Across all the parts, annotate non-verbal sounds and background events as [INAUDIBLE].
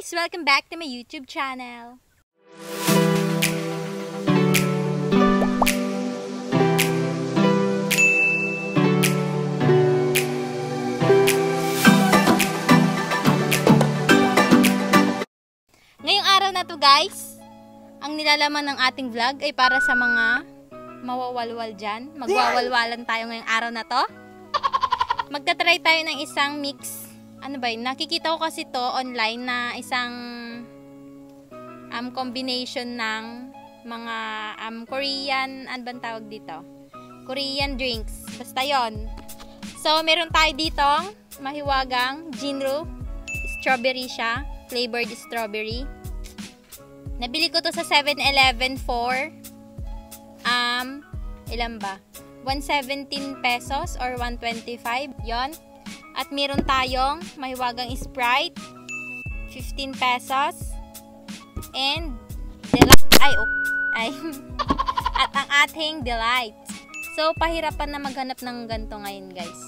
guys! Welcome back to my YouTube channel. Ngayong araw na to guys, ang nilalaman ng ating vlog ay para sa mga mawawalwal dyan. Magwawalwalan tayo ngayong araw na to. [LAUGHS] Magta-try tayo ng isang mix. Ano ba yun? Nakikita ko kasi to online na isang um, combination ng mga um, Korean, ano bang tawag dito? Korean drinks. Basta yon. So, meron tayo dito mahiwagang Jinru. Strawberry siya. Flavored strawberry. Nabili ko to sa 7-Eleven for um, ilan ba? 117 pesos or 125. Yon. At meron tayong mahiwagang Sprite. 15 pesos. And delight. Ay, oh, ay. [LAUGHS] At ang ating delight. So, pahirapan na maghanap ng ganto ngayon, guys.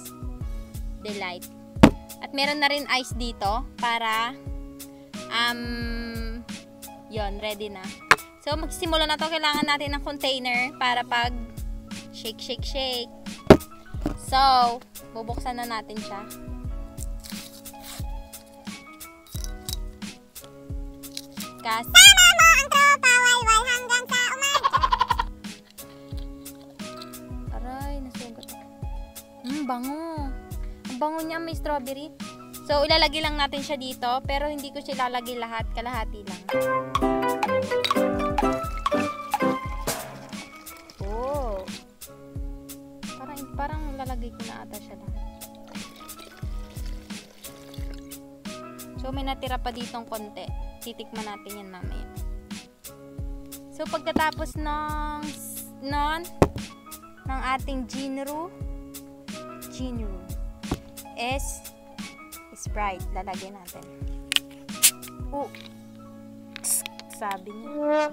Delight. At meron na rin ice dito para um yon ready na. So, magsimula na to. Kailangan natin ng container para pag shake, shake, shake. So, bubuksan na natin siya. Kasi, mo ang tropa, walwal hanggang sa umaga. aray, nasugat ako. Hmm, bango. Ang bango niya, may strawberry. So, ilalagay lang natin siya dito, pero hindi ko siya ilalagay lahat, kalahati lang. Oh. So, may natira pa ditong konti. Titikman natin yan mamaya. So, pagkatapos ng, non, ng ating Jinru, Jinru, is Sprite. Lalagyan natin. Oh. Sabi niya.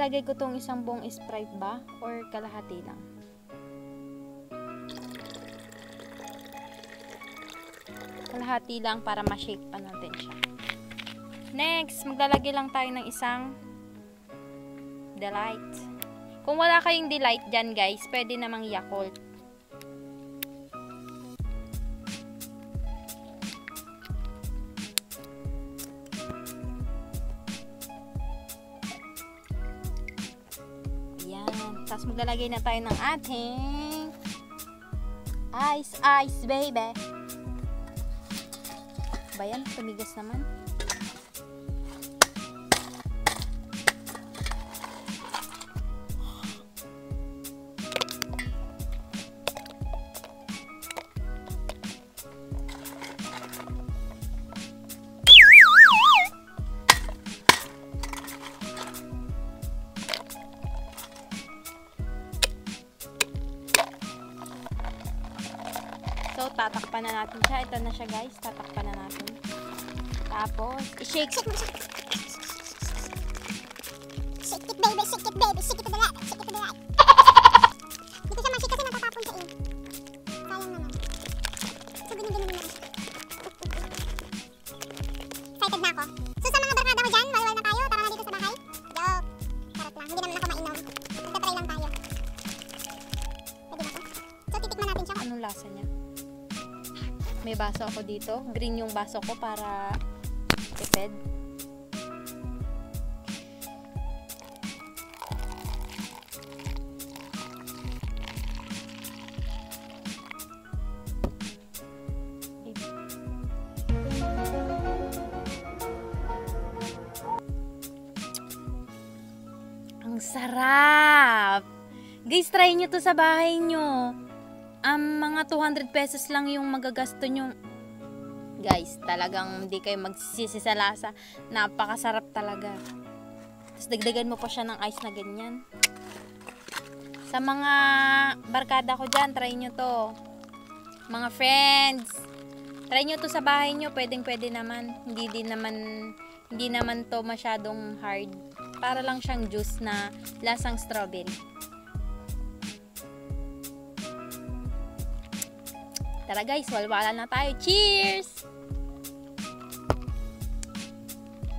Lalagay ko tong isang buong Sprite ba? Or kalahati lang? Kalahati lang para ma-shake pa natin siya. Next, maglalagay lang tayo ng isang delight. Kung wala kayong delight dyan guys, pwede namang Yakult. Tapos maglalagay na tayo ng ating ice, ice, baby. Ba yan? Tumigas naman. Tatakpan na natin siya. Ito na siya, guys. Tatakpan na natin. Tapos, i-shake. Shake it baby, shake it baby, shake it to the left, shake it to the right. May baso ako dito. Green yung baso ko para tipid. Ang sarap! Guys, try nyo to sa bahay nyo. Um, mga 200 pesos lang yung magagasto nyo. Guys, talagang hindi kayo magsisisi sa lasa. Napakasarap talaga. Tapos dagdagan mo pa siya ng ice na ganyan. Sa mga barkada ko dyan, try nyo to. Mga friends, try nyo to sa bahay nyo. Pwedeng pwede naman. Hindi din naman, hindi naman to masyadong hard. Para lang siyang juice na lasang strawberry. Tara guys, walwalan na tayo. Cheers!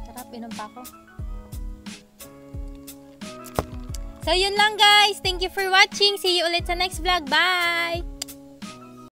Sarap, inom pa ako. So, yun lang guys. Thank you for watching. See you ulit sa next vlog. Bye!